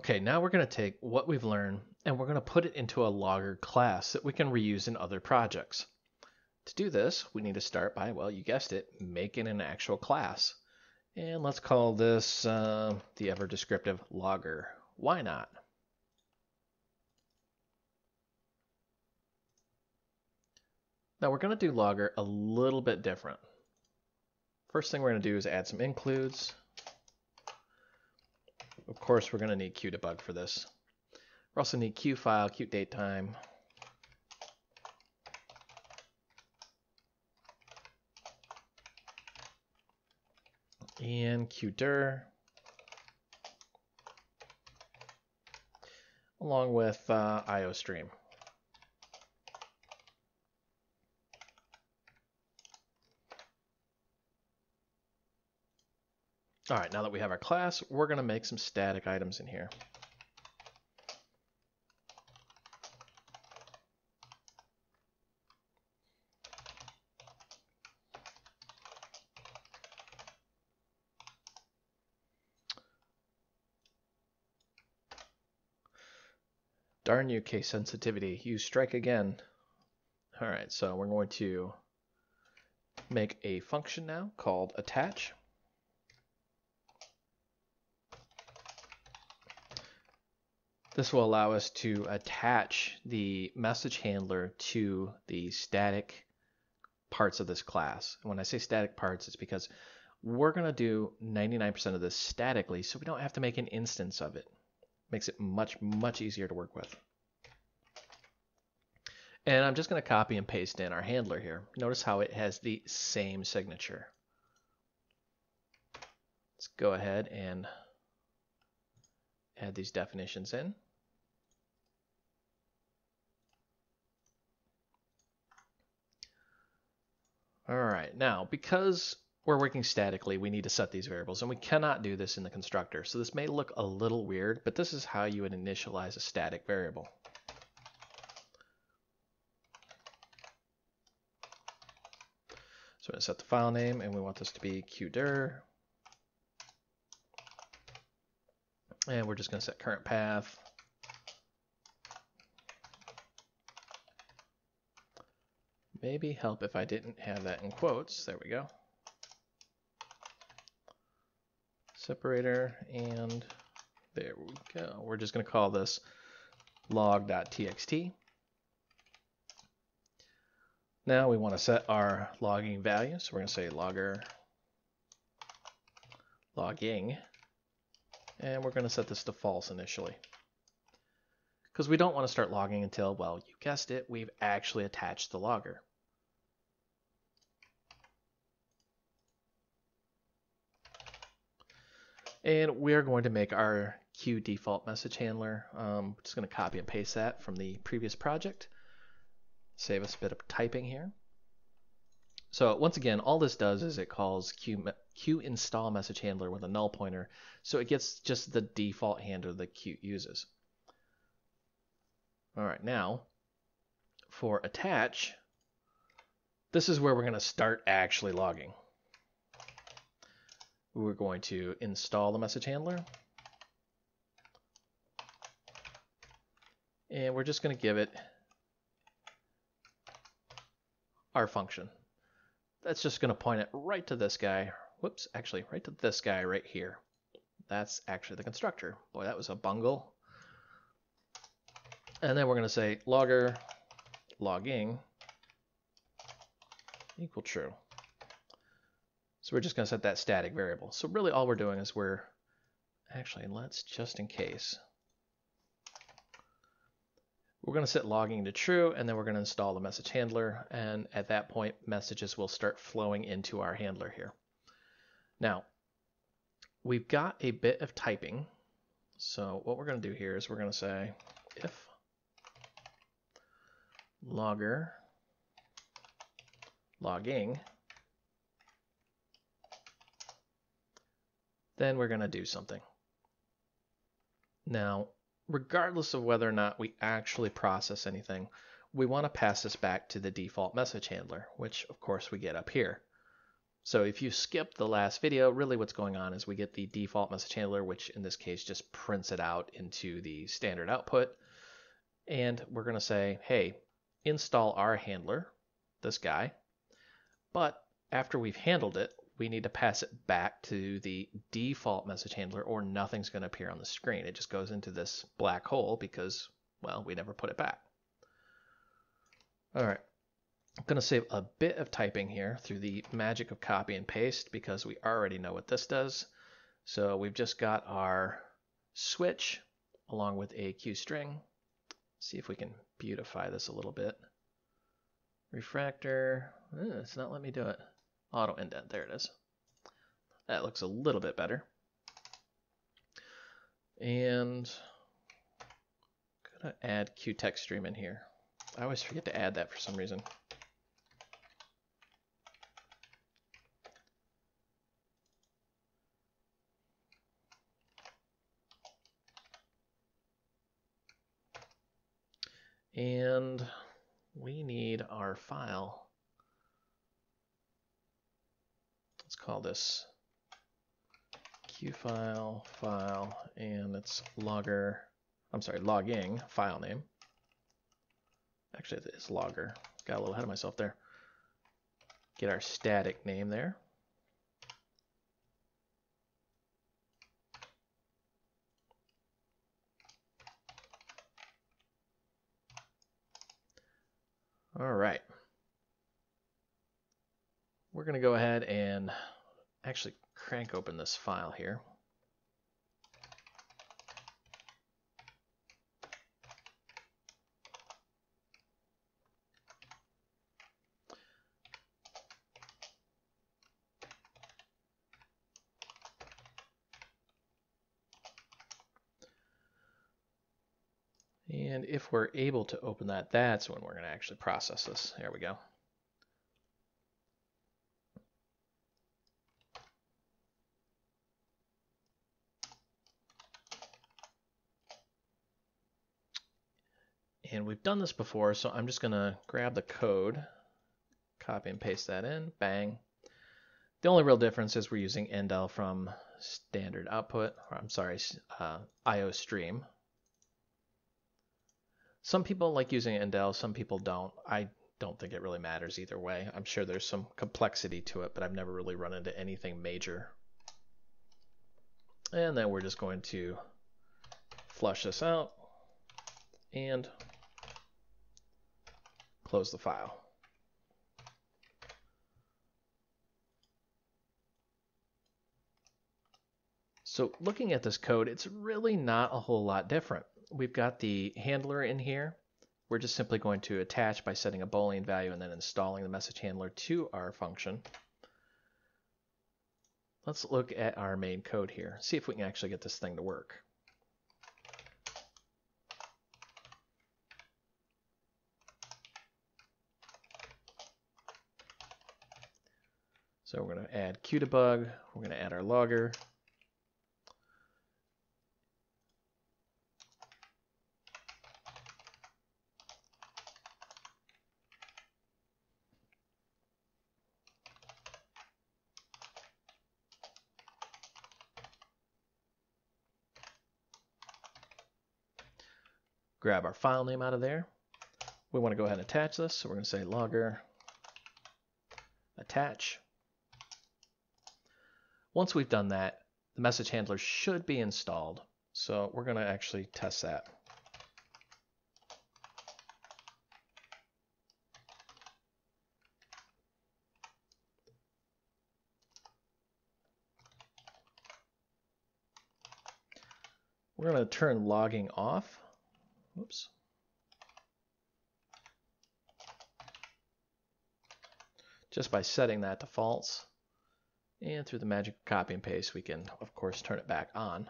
Okay, now we're going to take what we've learned and we're going to put it into a logger class that we can reuse in other projects. To do this, we need to start by, well, you guessed it, making an actual class. And let's call this uh, the ever descriptive logger. Why not? Now we're going to do logger a little bit different. First thing we're going to do is add some includes. Of course, we're going to need Qdebug for this. We also need Qfile, QDateTime. And Qdir. Along with uh, IOStream. All right, now that we have our class, we're going to make some static items in here. Darn you, case sensitivity. You strike again. All right, so we're going to make a function now called attach. This will allow us to attach the message handler to the static parts of this class. And when I say static parts, it's because we're going to do 99% of this statically, so we don't have to make an instance of it. Makes it much, much easier to work with. And I'm just going to copy and paste in our handler here. Notice how it has the same signature. Let's go ahead and add these definitions in. All right, now because we're working statically, we need to set these variables, and we cannot do this in the constructor. So this may look a little weird, but this is how you would initialize a static variable. So we're going to set the file name, and we want this to be qdir. And we're just going to set current path. Maybe help if I didn't have that in quotes. There we go. Separator, and there we go. We're just going to call this log.txt. Now we want to set our logging value. So we're going to say logger logging. And we're going to set this to false initially. Because we don't want to start logging until, well, you guessed it, we've actually attached the logger. And we're going to make our Q default message handler. Um, just going to copy and paste that from the previous project. Save us a bit of typing here. So once again, all this does is it calls Q, Q install message handler with a null pointer. So it gets just the default handler that Qt uses. All right, now for attach, this is where we're going to start actually logging. We're going to install the message handler. And we're just going to give it our function. That's just going to point it right to this guy. Whoops, actually, right to this guy right here. That's actually the constructor. Boy, that was a bungle. And then we're going to say logger logging equal true. So we're just going to set that static variable. So really all we're doing is we're, actually let's just in case, we're going to set logging to true and then we're going to install the message handler and at that point messages will start flowing into our handler here. Now we've got a bit of typing so what we're going to do here is we're going to say if logger logging then we're going to do something. Now, regardless of whether or not we actually process anything, we want to pass this back to the default message handler, which of course we get up here. So if you skip the last video, really what's going on is we get the default message handler, which in this case just prints it out into the standard output. And we're going to say, hey, install our handler, this guy. But after we've handled it, we need to pass it back to the default message handler or nothing's going to appear on the screen. It just goes into this black hole because, well, we never put it back. All right. Going to save a bit of typing here through the magic of copy and paste because we already know what this does. So we've just got our switch along with a Q string. See if we can beautify this a little bit. Refractor, eh, it's not letting me do it. Auto indent, there it is. That looks a little bit better. And I'm gonna add Q text stream in here. I always forget to add that for some reason. And we need our file. Let's call this Q file, file, and it's logger, I'm sorry, logging file name. Actually, it's logger. Got a little ahead of myself there. Get our static name there. All right. We're going to go ahead and actually crank open this file here. And if we're able to open that, that's when we're going to actually process this. There we go. And we've done this before, so I'm just going to grab the code, copy and paste that in, bang. The only real difference is we're using endl from standard output, or I'm sorry, uh, IO stream, some people like using endl, some people don't. I don't think it really matters either way. I'm sure there's some complexity to it, but I've never really run into anything major. And then we're just going to flush this out and close the file. So looking at this code, it's really not a whole lot different we've got the handler in here. We're just simply going to attach by setting a boolean value and then installing the message handler to our function. Let's look at our main code here, see if we can actually get this thing to work. So we're going to add Qdebug, we're going to add our logger, grab our file name out of there. We want to go ahead and attach this, so we're going to say logger attach. Once we've done that, the message handler should be installed. So we're going to actually test that. We're going to turn logging off. Whoops. Just by setting that to false. And through the magic copy and paste, we can, of course, turn it back on.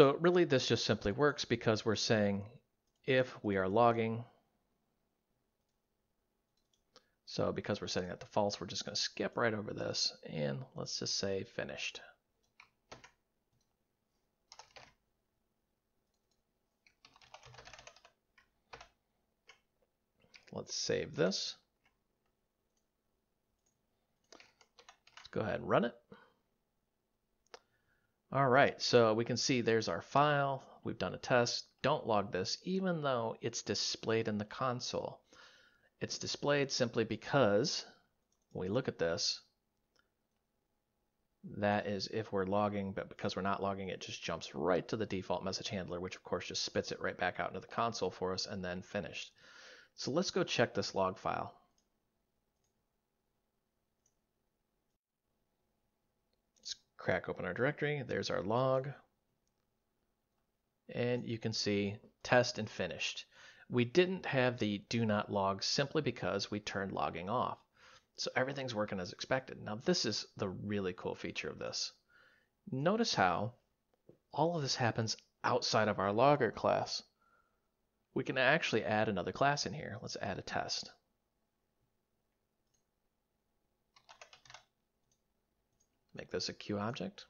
So really this just simply works because we're saying if we are logging So because we're setting that to false, we're just going to skip right over this and let's just say finished. Let's save this. Let's go ahead and run it. All right, so we can see there's our file. We've done a test. Don't log this, even though it's displayed in the console. It's displayed simply because when we look at this, that is if we're logging, but because we're not logging, it just jumps right to the default message handler, which of course just spits it right back out into the console for us and then finished. So let's go check this log file. Crack open our directory. There's our log. And you can see test and finished. We didn't have the do not log simply because we turned logging off. So everything's working as expected. Now this is the really cool feature of this. Notice how all of this happens outside of our logger class. We can actually add another class in here. Let's add a test. Make this a Q object.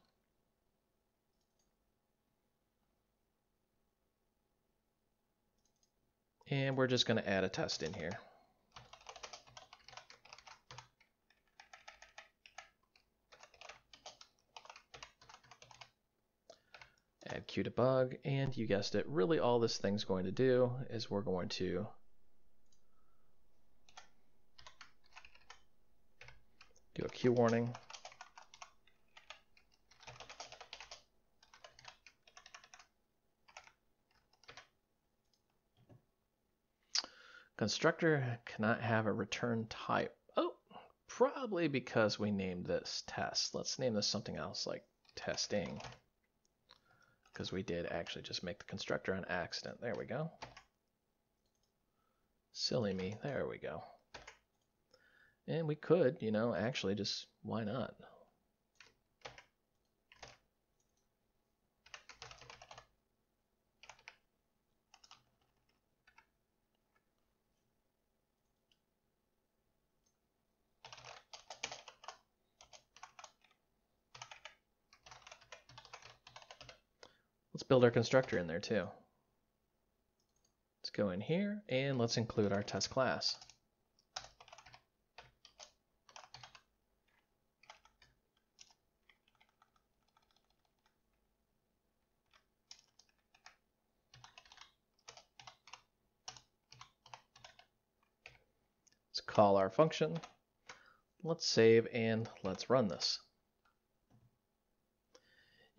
And we're just going to add a test in here. Add QDebug, and you guessed it, really all this thing's going to do is we're going to do a Q warning. Constructor cannot have a return type. Oh, probably because we named this test. Let's name this something else like testing. Because we did actually just make the constructor on accident. There we go. Silly me. There we go. And we could, you know, actually just, why not? Build our constructor in there too. Let's go in here and let's include our test class. Let's call our function. Let's save and let's run this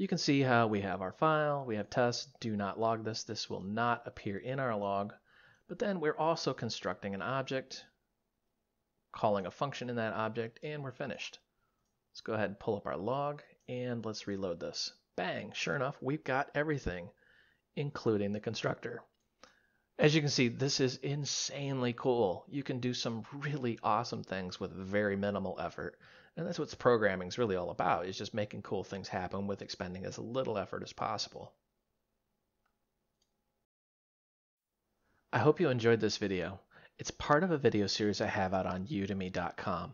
you can see how we have our file, we have test, do not log this. This will not appear in our log. But then we're also constructing an object, calling a function in that object, and we're finished. Let's go ahead and pull up our log and let's reload this. Bang, sure enough, we've got everything, including the constructor. As you can see, this is insanely cool. You can do some really awesome things with very minimal effort. And that's what programming is really all about, is just making cool things happen with expending as little effort as possible. I hope you enjoyed this video. It's part of a video series I have out on udemy.com.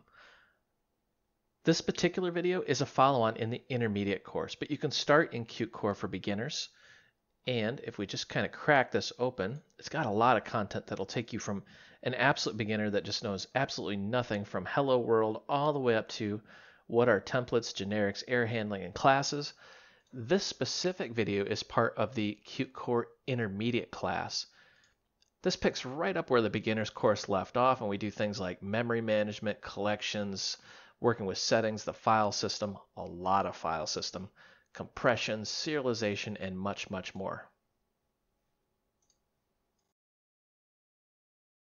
This particular video is a follow-on in the intermediate course, but you can start in Qt Core for beginners. And if we just kind of crack this open, it's got a lot of content that'll take you from an absolute beginner that just knows absolutely nothing from hello world all the way up to what are templates, generics, error handling, and classes. This specific video is part of the Qt Core Intermediate class. This picks right up where the beginner's course left off, and we do things like memory management, collections, working with settings, the file system, a lot of file system, compression, serialization, and much, much more.